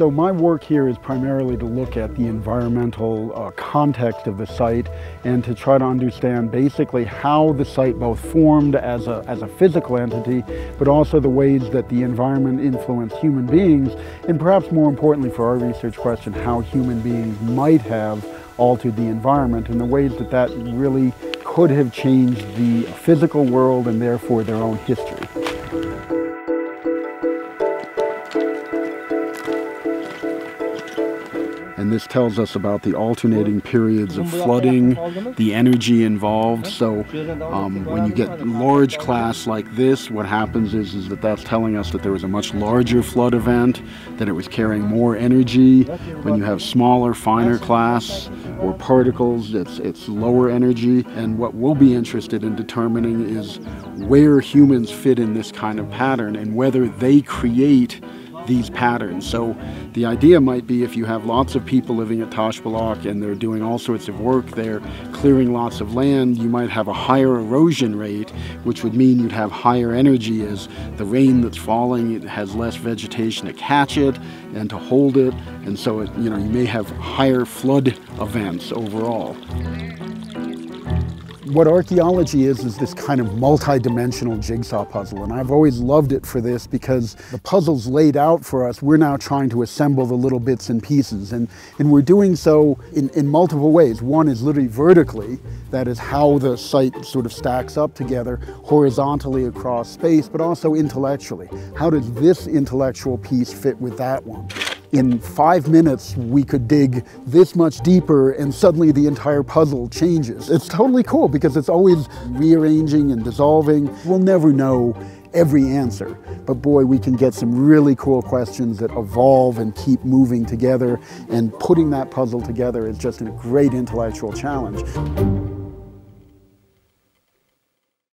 So my work here is primarily to look at the environmental uh, context of the site and to try to understand basically how the site both formed as a, as a physical entity, but also the ways that the environment influenced human beings, and perhaps more importantly for our research question, how human beings might have altered the environment and the ways that that really could have changed the physical world and therefore their own history. And this tells us about the alternating periods of flooding, the energy involved. So um, when you get large class like this, what happens is, is that that's telling us that there was a much larger flood event, that it was carrying more energy. When you have smaller, finer class or particles, it's, it's lower energy. And what we'll be interested in determining is where humans fit in this kind of pattern and whether they create these patterns. So the idea might be if you have lots of people living at Tashbulak and they're doing all sorts of work, they're clearing lots of land, you might have a higher erosion rate, which would mean you'd have higher energy as the rain that's falling it has less vegetation to catch it and to hold it, and so it, you know you may have higher flood events overall what archaeology is is this kind of multi-dimensional jigsaw puzzle and I've always loved it for this because the puzzle's laid out for us. We're now trying to assemble the little bits and pieces and and we're doing so in, in multiple ways. One is literally vertically that is how the site sort of stacks up together horizontally across space but also intellectually. How does this intellectual piece fit with that one in five minutes we could dig this much deeper and suddenly the entire puzzle changes. It's totally cool because it's always rearranging and dissolving. We'll never know every answer, but boy, we can get some really cool questions that evolve and keep moving together and putting that puzzle together is just a great intellectual challenge.